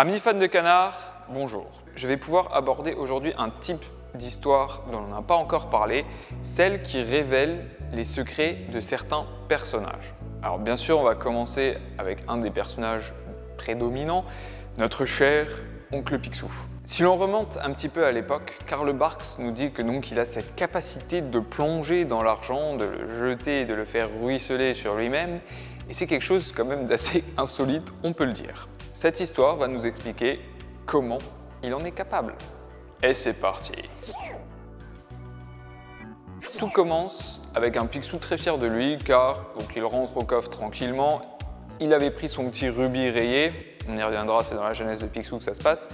Amis fans de canard, bonjour. Je vais pouvoir aborder aujourd'hui un type d'histoire dont on n'a pas encore parlé, celle qui révèle les secrets de certains personnages. Alors bien sûr, on va commencer avec un des personnages prédominants, notre cher oncle Picsou. Si l'on remonte un petit peu à l'époque, Karl Barks nous dit que donc il a cette capacité de plonger dans l'argent, de le jeter et de le faire ruisseler sur lui-même, et c'est quelque chose quand même d'assez insolite, on peut le dire. Cette histoire va nous expliquer comment il en est capable. Et c'est parti Tout commence avec un Picsou très fier de lui car donc, il rentre au coffre tranquillement. Il avait pris son petit rubis rayé, on y reviendra, c'est dans la jeunesse de Picsou que ça se passe.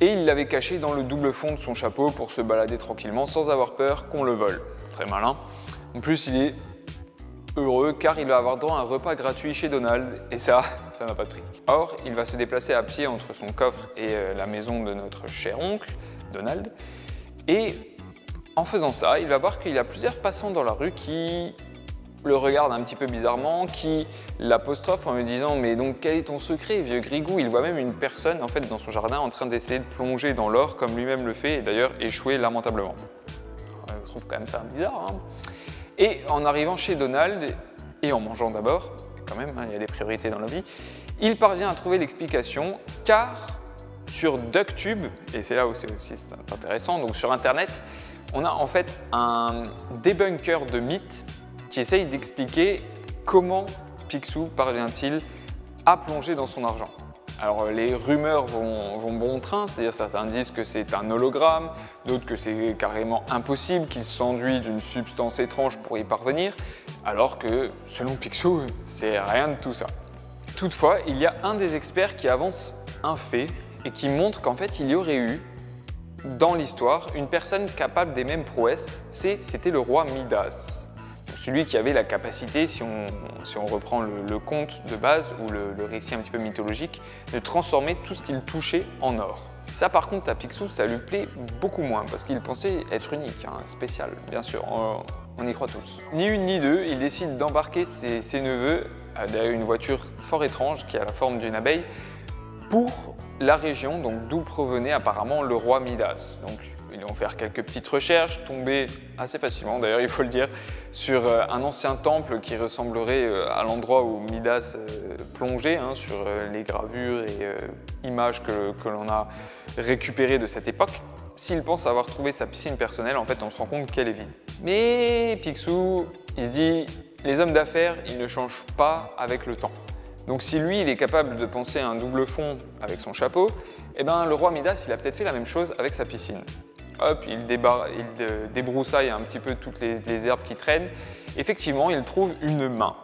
Et il l'avait caché dans le double fond de son chapeau pour se balader tranquillement sans avoir peur qu'on le vole. Très malin. En plus, il est heureux car il va avoir droit à un repas gratuit chez Donald et ça, ça n'a pas de prix. Or, il va se déplacer à pied entre son coffre et euh, la maison de notre cher oncle, Donald, et en faisant ça, il va voir qu'il y a plusieurs passants dans la rue qui le regardent un petit peu bizarrement, qui l'apostrophe en lui disant « mais donc quel est ton secret, vieux grigou ?» Il voit même une personne en fait dans son jardin en train d'essayer de plonger dans l'or comme lui-même le fait et d'ailleurs échouer lamentablement. Je trouve quand même ça bizarre. Hein et en arrivant chez Donald, et en mangeant d'abord, quand même, hein, il y a des priorités dans la vie, il parvient à trouver l'explication car sur DuckTube, et c'est là où c'est aussi intéressant, donc sur Internet, on a en fait un débunker de mythes qui essaye d'expliquer comment Picsou parvient-il à plonger dans son argent. Alors les rumeurs vont, bon train, c'est-à-dire certains disent que c'est un hologramme, d'autres que c'est carrément impossible, qu'il s'enduit d'une substance étrange pour y parvenir, alors que selon Picsou, c'est rien de tout ça. Toutefois, il y a un des experts qui avance un fait et qui montre qu'en fait il y aurait eu dans l'histoire une personne capable des mêmes prouesses, c'était le roi Midas celui qui avait la capacité, si on, reprend le, conte de base ou le, récit un petit peu mythologique, de transformer tout ce qu'il touchait en or. Ça par contre à Picsou ça lui plaît beaucoup moins parce qu'il pensait être unique, hein, spécial bien sûr, on, y croit tous. Ni une ni deux, il décide d'embarquer ses, neveux derrière une voiture fort étrange qui a la forme d'une abeille pour la région d'où provenait apparemment le roi Midas. Donc ils vont faire quelques petites recherches, tomber assez facilement d'ailleurs il faut le dire, sur euh, un ancien temple qui ressemblerait euh, à l'endroit où Midas euh, plongeait, hein, sur les gravures et images que, l'on a récupérées de cette époque. S'il pense avoir trouvé sa piscine personnelle, en fait on se rend compte qu'elle est vide. Mais Picsou, il se dit, les hommes d'affaires, ils ne changent pas avec le temps. Donc si lui, il est capable de penser à un double fond avec son chapeau, eh ben, le roi Midas, il a peut-être fait la même chose avec sa piscine hop, il, débroussaille un petit peu toutes les, herbes qui traînent. Effectivement, il trouve une main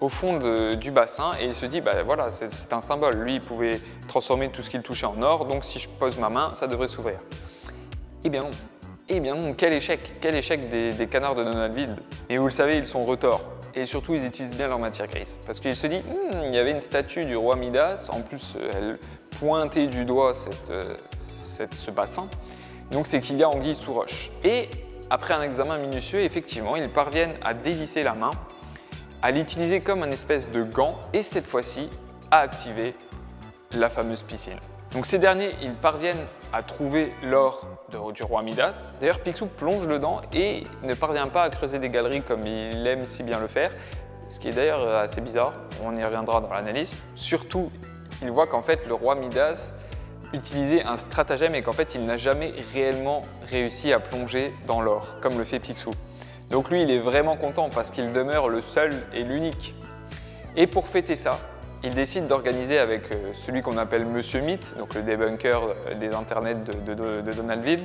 au fond du bassin et il se dit, bah voilà, c'est un symbole. Lui, il pouvait transformer tout ce qu'il touchait en or, donc si je pose ma main, ça devrait s'ouvrir. Eh bien non. Eh bien non, quel échec Quel échec des, canards de Donaldville Et vous le savez, ils sont retors. Et surtout, ils utilisent bien leur matière grise. Parce qu'il se dit, hmm, il y avait une statue du roi Midas, en plus, elle pointait du doigt euh, ce bassin. Donc c'est qu'il y a anguille sous roche. Et après un examen minutieux, effectivement, ils parviennent à dévisser la main, à l'utiliser comme un espèce de gant et cette fois-ci à activer la fameuse piscine. Donc ces derniers, ils parviennent à trouver l'or du roi Midas. D'ailleurs, Picsou plonge dedans et ne parvient pas à creuser des galeries comme il aime si bien le faire, ce qui est d'ailleurs assez bizarre, on y reviendra dans l'analyse. Surtout, il voit qu'en fait, le roi Midas utiliser un stratagème et qu'en fait il n'a jamais réellement réussi à plonger dans l'or, comme le fait Picsou. Donc lui il est vraiment content parce qu'il demeure le seul et l'unique. Et pour fêter ça, il décide d'organiser avec euh, celui qu'on appelle Monsieur Mythe, donc le débunker euh, des internets de, Donaldville,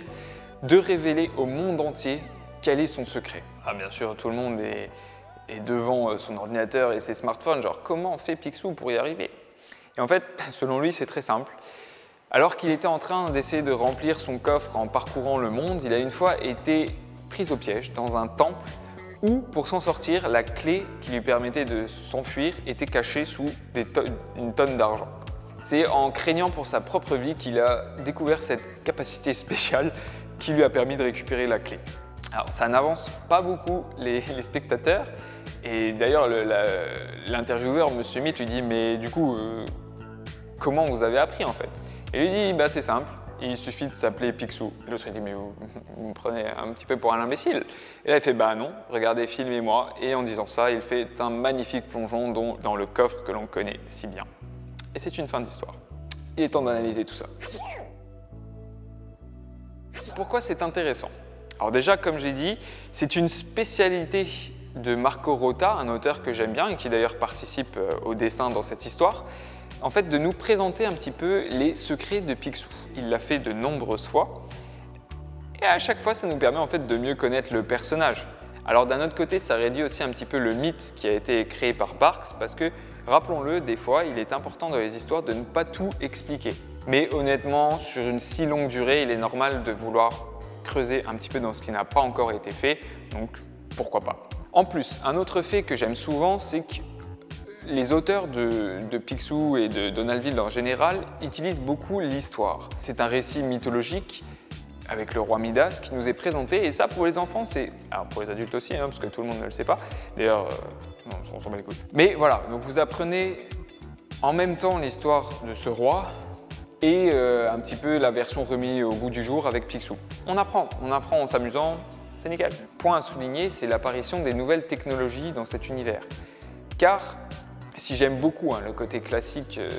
de révéler au monde entier quel est son secret. Ah bien sûr, tout le monde est, devant euh, son ordinateur et ses smartphones, genre comment fait Picsou pour y arriver? Et en fait, selon lui, c'est très simple. Alors qu'il était en train d'essayer de remplir son coffre en parcourant le monde, il a une fois été pris au piège dans un temple où, pour s'en sortir, la clé qui lui permettait de s'enfuir était cachée sous une tonne d'argent. C'est en craignant pour sa propre vie qu'il a découvert cette capacité spéciale qui lui a permis de récupérer la clé. Alors ça n'avance pas beaucoup les, spectateurs et d'ailleurs l'intervieweur, M. Smith, lui dit mais du coup, euh, comment vous avez appris en fait? Et lui dit bah c'est simple, il suffit de s'appeler Picsou. L'autre il dit mais vous, vous, me prenez un petit peu pour un imbécile. Et là il fait bah non, regardez, filmez-moi. Et en disant ça, il fait un magnifique plongeon dans le coffre que l'on connaît si bien. Et c'est une fin d'histoire. Il est temps d'analyser tout ça. Pourquoi c'est intéressant? Alors déjà, comme j'ai dit, c'est une spécialité de Marco Rota, un auteur que j'aime bien et qui d'ailleurs participe euh, au dessin dans cette histoire, en fait de nous présenter un petit peu les secrets de Picsou. Il l'a fait de nombreuses fois et à chaque fois ça nous permet en fait de mieux connaître le personnage. Alors d'un autre côté, ça réduit aussi un petit peu le mythe qui a été créé par Barks parce que, rappelons-le, des fois, il est important dans les histoires de ne pas tout expliquer. Mais honnêtement, sur une si longue durée, il est normal de vouloir creuser un petit peu dans ce qui n'a pas encore été fait, donc pourquoi pas. En plus, un autre fait que j'aime souvent, c'est que les auteurs de, de, Picsou et de Donaldville en général utilisent beaucoup l'histoire. C'est un récit mythologique avec le roi Midas qui nous est présenté. Et ça, pour les enfants, c'est. Alors pour les adultes aussi, hein, parce que tout le monde ne le sait pas. D'ailleurs, euh, on s'en bat les couilles. Mais voilà, donc vous apprenez en même temps l'histoire de ce roi et euh, un petit peu la version remise au goût du jour avec Picsou. On apprend, on apprend en s'amusant, c'est nickel. Point à souligner, c'est l'apparition des nouvelles technologies dans cet univers. Car si j'aime beaucoup hein, le côté classique euh,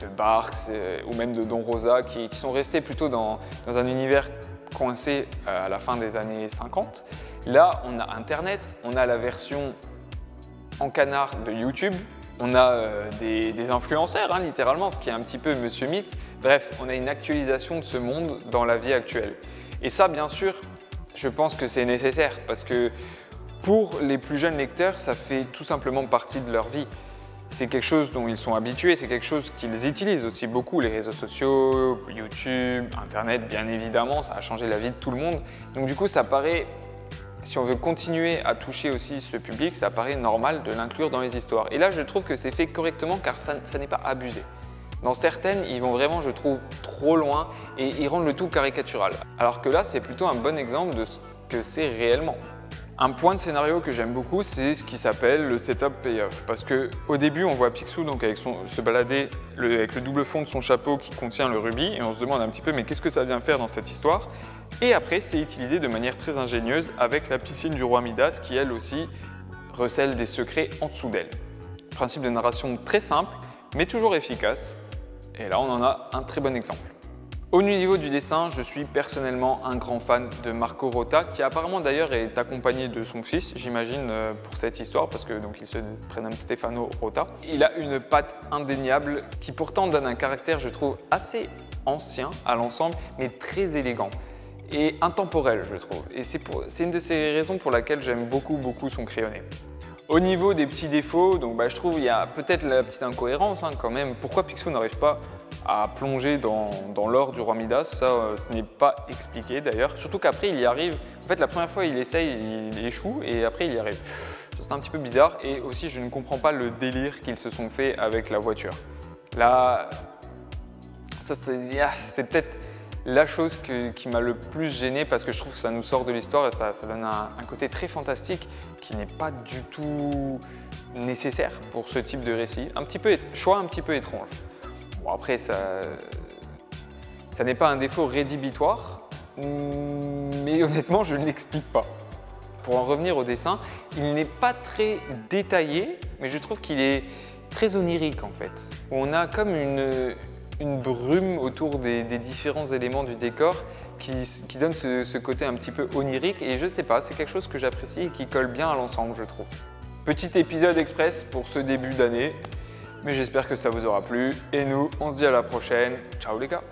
de Barks euh, ou même de Don Rosa qui, sont restés plutôt dans, un univers coincé euh, à la fin des années 50. Là, on a Internet, on a la version en canard de YouTube, on a des, influenceurs, hein, littéralement, ce qui est un petit peu Monsieur Mythe. Bref, on a une actualisation de ce monde dans la vie actuelle. Et ça, bien sûr, je pense que c'est nécessaire parce que pour les plus jeunes lecteurs, ça fait tout simplement partie de leur vie c'est quelque chose dont ils sont habitués, c'est quelque chose qu'ils utilisent aussi beaucoup, les réseaux sociaux, YouTube, Internet, bien évidemment, ça a changé la vie de tout le monde. Donc du coup, ça paraît, si on veut continuer à toucher aussi ce public, ça paraît normal de l'inclure dans les histoires. Et là, je trouve que c'est fait correctement car ça, n'est pas abusé. Dans certaines, ils vont vraiment, je trouve, trop loin et ils rendent le tout caricatural. Alors que là, c'est plutôt un bon exemple de ce que c'est réellement. Un point de scénario que j'aime beaucoup, c'est ce qui s'appelle le setup payoff. Parce qu'au début, on voit Picsou se balader avec le double fond de son chapeau qui contient le rubis, et on se demande un petit peu mais qu'est-ce que ça vient faire dans cette histoire? Et après, c'est utilisé de manière très ingénieuse avec la piscine du roi Midas qui elle aussi recèle des secrets en dessous d'elle. Principe de narration très simple, mais toujours efficace. Et là, on en a un très bon exemple. Au niveau du dessin, je suis personnellement un grand fan de Marco Rota, qui apparemment d'ailleurs est accompagné de son fils, j'imagine, euh, pour cette histoire, parce que donc il se prénomme Stefano Rota. Il a une patte indéniable qui pourtant donne un caractère, je trouve, assez ancien à l'ensemble, mais très élégant et intemporel, je trouve. Et c'est une de ces raisons pour laquelle j'aime beaucoup, beaucoup son crayonné. Au niveau des petits défauts, donc bah, je trouve qu'il y a peut-être la petite incohérence hein, quand même. Pourquoi Picsou n'arrive pas à plonger dans, l'or du roi Midas, ça, euh, ce n'est pas expliqué d'ailleurs. Surtout qu'après, il y arrive. En fait, la première fois, il essaye, il échoue, et après, il y arrive. C'est un petit peu bizarre. Et aussi, je ne comprends pas le délire qu'ils se sont fait avec la voiture. Là, ça, c'est ah, peut-être la chose qui m'a le plus gêné parce que je trouve que ça nous sort de l'histoire et ça, donne un, côté très fantastique qui n'est pas du tout nécessaire pour ce type de récit. Un petit peu, choix un petit peu étrange. Bon, après, ça, ça n'est pas un défaut rédhibitoire, mais honnêtement, je ne l'explique pas. Pour en revenir au dessin, il n'est pas très détaillé, mais je trouve qu'il est très onirique en fait. On a comme une, brume autour des, différents éléments du décor qui, donne ce, côté un petit peu onirique et je sais pas, c'est quelque chose que j'apprécie et qui colle bien à l'ensemble, je trouve. Petit épisode express pour ce début d'année mais j'espère que ça vous aura plu. Et nous, on se dit à la prochaine. Ciao les gars